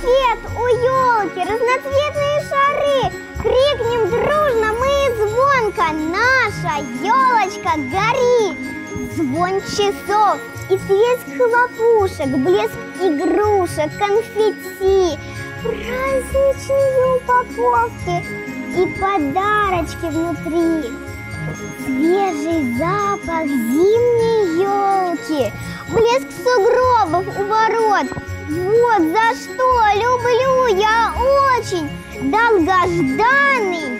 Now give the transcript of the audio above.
конфет у елки, разноцветные шары. Крикнем дружно мы звонко, наша елочка горит. Звон часов и треск хлопушек, блеск игрушек, конфетти, праздничные упаковки и подарочки внутри. Свежий запах зимней елки, блеск сугробов, вот за что люблю я очень долгожданный!